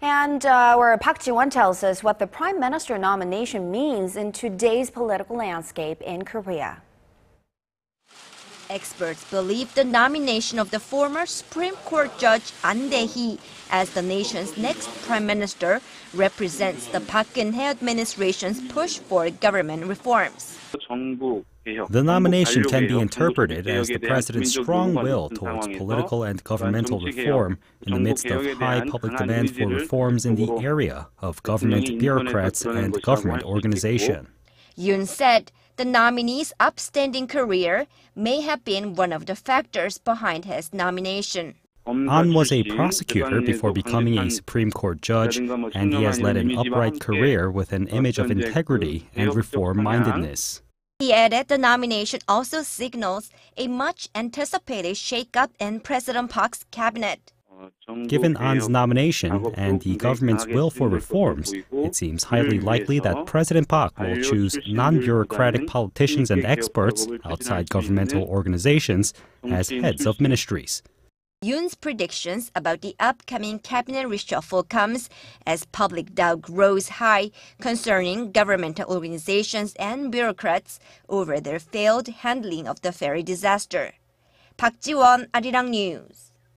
And uh, where Park Ji-won tells us what the prime minister nomination means in today's political landscape in Korea. Experts believe the nomination of the former Supreme Court Judge Ahn Dai-hee as the nation's next prime minister represents the Park Geun-hye administration's push for government reforms. The nomination can be interpreted as the president's strong will towards political and governmental reform in the midst of high public demand for reforms in the area of government bureaucrats and government organization. Yoon said the nominee's upstanding career may have been one of the factors behind his nomination. Ahn was a prosecutor before becoming a Supreme Court judge, and he has led an upright career with an image of integrity and reform mindedness. He added the nomination also signals a much anticipated shakeup in President Park's cabinet. Given Ahn's nomination and the government's will for reforms, it seems highly likely that President Park will choose non bureaucratic politicians and experts outside governmental organizations as heads of ministries. Yoon's predictions about the upcoming cabinet reshuffle comes as public doubt grows high concerning governmental organizations and bureaucrats over their failed handling of the ferry disaster. Park Ji-won, Arirang News.